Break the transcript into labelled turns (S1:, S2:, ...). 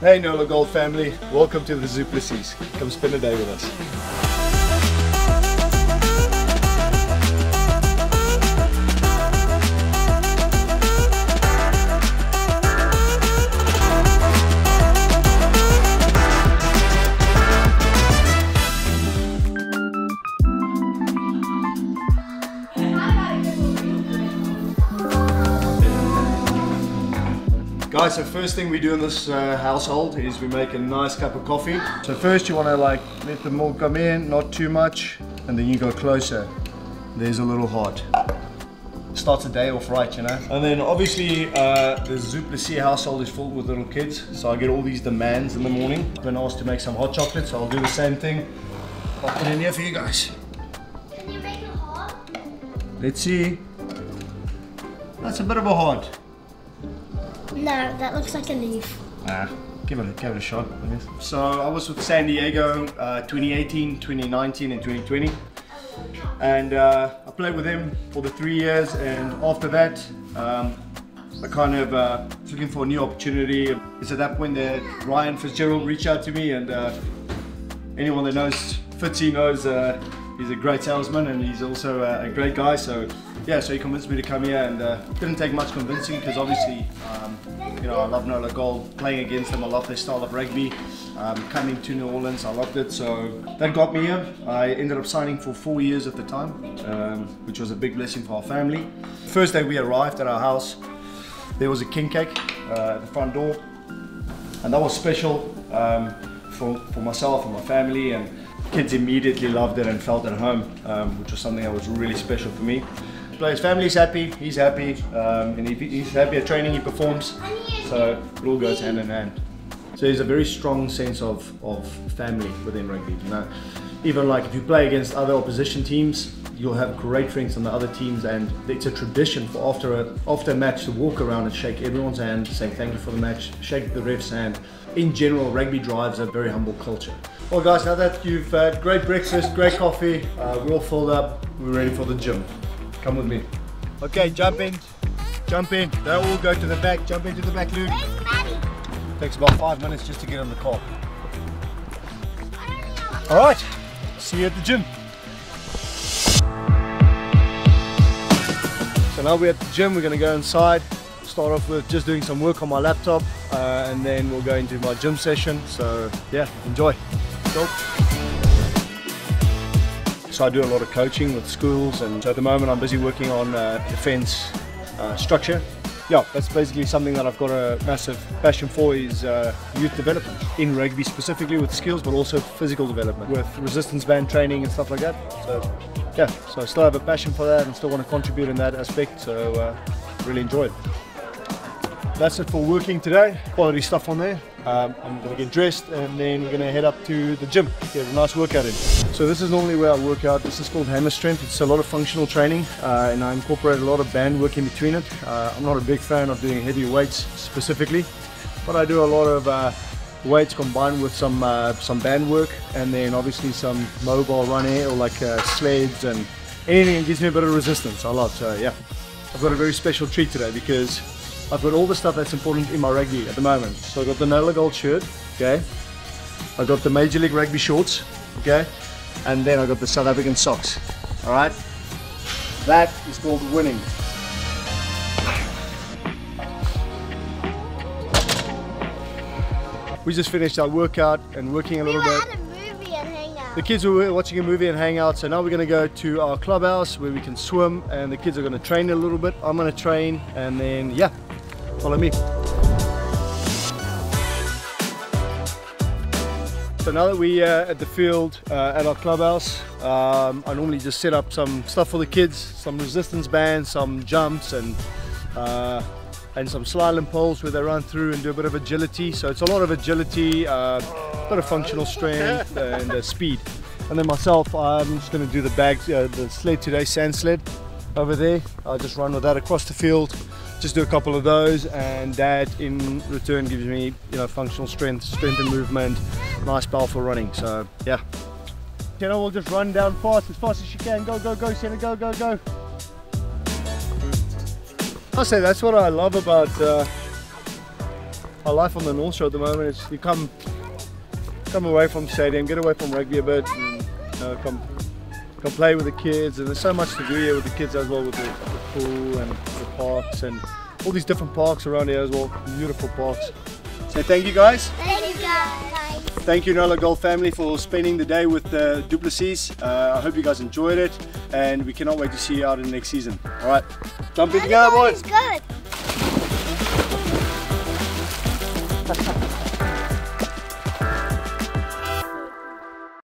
S1: Hey Nola Gold family, welcome to the du Plessis. Come spend a day with us. Guys, so first thing we do in this uh, household is we make a nice cup of coffee. So first you want to like let the milk come in, not too much, and then you go closer. There's a little hot. Starts the day off right, you know. And then obviously uh, the du Plessis household is full with little kids, so I get all these demands in the morning. I've been asked to make some hot chocolate, so I'll do the same thing. Put it in here for you guys.
S2: Can you make it hot?
S1: Let's see. That's a bit of a hot.
S2: No, that looks like a leaf.
S1: Ah, give it, a, give it a shot, I guess. So I was with San Diego uh, 2018, 2019 and 2020. And uh, I played with him for the three years and after that um, I kind of uh, was looking for a new opportunity. It's at that point that Ryan Fitzgerald reached out to me and uh, anyone that knows Fitzy knows uh, he's a great salesman and he's also uh, a great guy. So yeah, so he convinced me to come here and uh, didn't take much convincing because obviously, um, you know, I love Nola Gold, playing against them, I love their style of rugby. Um, coming to New Orleans, I loved it, so that got me here. I ended up signing for four years at the time, um, which was a big blessing for our family. First day we arrived at our house, there was a king cake uh, at the front door, and that was special um, for, for myself and my family and kids immediately loved it and felt at home um, which was something that was really special for me but his family's happy he's happy um, and if he's happy at training he performs. So it all goes hand in hand. So there's a very strong sense of, of family within rugby. You know even like if you play against other opposition teams you'll have great friends on the other teams and it's a tradition for after a after a match to walk around and shake everyone's hand saying thank you for the match shake the ref's hand. In general rugby drives a very humble culture. Well guys now that you've had great breakfast great coffee uh, we're all filled up we're ready for the gym come with me. Okay jump in. Jump in. They all go to the back. Jump into the back Luke.
S2: Where's Maddie?
S1: takes about five minutes just to get on the car. All right. See you at the gym. So now we're at the gym, we're going to go inside, start off with just doing some work on my laptop, uh, and then we'll go into my gym session. So yeah, enjoy. Go. So I do a lot of coaching with schools, and so at the moment I'm busy working on uh, defense uh, structure. Yeah, that's basically something that I've got a massive passion for is uh, youth development in rugby specifically with skills, but also physical development with resistance band training and stuff like that. So yeah, so I still have a passion for that and still want to contribute in that aspect. So uh, really enjoy it. That's it for working today. Quality stuff on there. Um, I'm gonna get dressed and then we're gonna head up to the gym, get a nice workout in. So this is normally where I work out. This is called hammer strength. It's a lot of functional training uh, and I incorporate a lot of band work in between it. Uh, I'm not a big fan of doing heavy weights specifically, but I do a lot of uh, weights combined with some uh, some band work and then obviously some mobile run air or like uh, sleds and anything that gives me a bit of resistance. I love. So yeah, I've got a very special treat today because I've got all the stuff that's important in my rugby at the moment. So I've got the Nola Gold shirt, okay. I've got the Major League Rugby shorts, okay, and then I've got the South African socks. All right. That is called winning. We just finished our workout and working a little
S2: were
S1: bit.
S2: at a movie and.
S1: The kids were watching a movie and hang out, so now we're gonna go to our clubhouse where we can swim and the kids are gonna train a little bit. I'm gonna train and then, yeah, follow me. So now that we uh, at the field uh, at our clubhouse, um, I normally just set up some stuff for the kids, some resistance bands, some jumps and uh, and some slalom poles where they run through and do a bit of agility. So it's a lot of agility, uh, a bit of functional strength and uh, speed. And then myself, I'm just going to do the bag, uh, the sled today, sand sled over there. I'll just run with that across the field. Just do a couple of those, and that in return gives me, you know, functional strength, strength and movement, nice powerful running. So yeah. You know, we'll just run down fast, as fast as you can. Go, go, go, Senna, go, go, go. I say that's what I love about uh, our life on the North Shore at the moment is you come come away from stadium, get away from rugby a bit, and you know, come come play with the kids. And there's so much to do here with the kids as well, with the, the pool and the parks and all these different parks around here as well. Beautiful parks. So thank you guys.
S2: Thank you guys.
S1: Thank you Nola Gold family for spending the day with the Duplessis. Uh, I hope you guys enjoyed it and we cannot wait to see you out in the next season. Alright, jump in the go boys!
S2: Go.